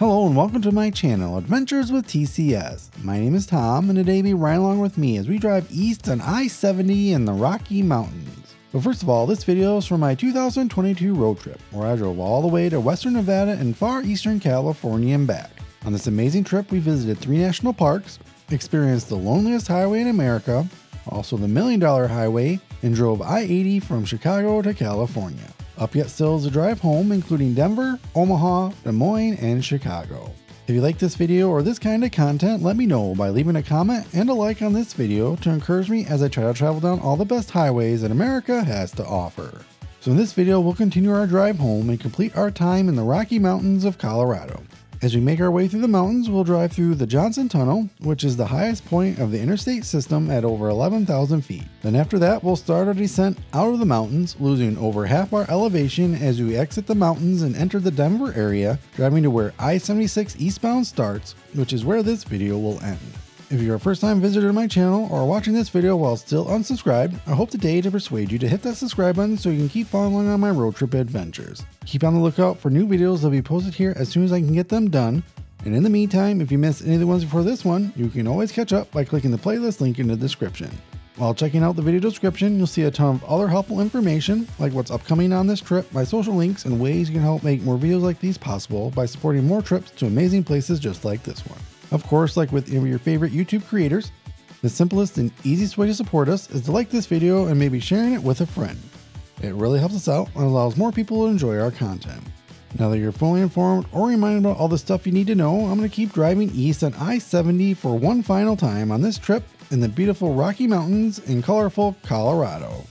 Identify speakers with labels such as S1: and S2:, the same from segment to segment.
S1: Hello and welcome to my channel, Adventures with TCS. My name is Tom and today be right along with me as we drive east on I-70 in the Rocky Mountains. But first of all, this video is for my 2022 road trip, where I drove all the way to western Nevada and far eastern California and back. On this amazing trip, we visited three national parks, experienced the loneliest highway in America, also the Million Dollar Highway, and drove I-80 from Chicago to California. Up yet still is a drive home, including Denver, Omaha, Des Moines, and Chicago. If you like this video or this kind of content, let me know by leaving a comment and a like on this video to encourage me as I try to travel down all the best highways that America has to offer. So in this video, we'll continue our drive home and complete our time in the Rocky Mountains of Colorado. As we make our way through the mountains, we'll drive through the Johnson Tunnel, which is the highest point of the interstate system at over 11,000 feet. Then after that, we'll start our descent out of the mountains, losing over half our elevation as we exit the mountains and enter the Denver area, driving to where I-76 eastbound starts, which is where this video will end. If you're a first time visitor to my channel or watching this video while still unsubscribed, I hope today to persuade you to hit that subscribe button so you can keep following on my road trip adventures. Keep on the lookout for new videos that'll be posted here as soon as I can get them done. And in the meantime, if you missed any of the ones before this one, you can always catch up by clicking the playlist link in the description. While checking out the video description, you'll see a ton of other helpful information, like what's upcoming on this trip, my social links, and ways you can help make more videos like these possible by supporting more trips to amazing places just like this one. Of course, like with any of your favorite YouTube creators, the simplest and easiest way to support us is to like this video and maybe sharing it with a friend. It really helps us out and allows more people to enjoy our content. Now that you're fully informed or reminded about all the stuff you need to know, I'm going to keep driving east on I-70 for one final time on this trip in the beautiful Rocky Mountains in colorful Colorado.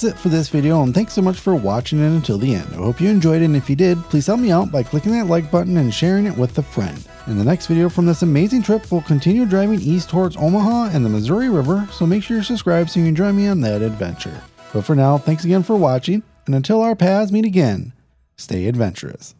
S1: That's it for this video, and thanks so much for watching it until the end. I hope you enjoyed it, and if you did, please help me out by clicking that like button and sharing it with a friend. In the next video from this amazing trip, we'll continue driving east towards Omaha and the Missouri River, so make sure you're subscribed so you can join me on that adventure. But for now, thanks again for watching, and until our paths meet again, stay adventurous.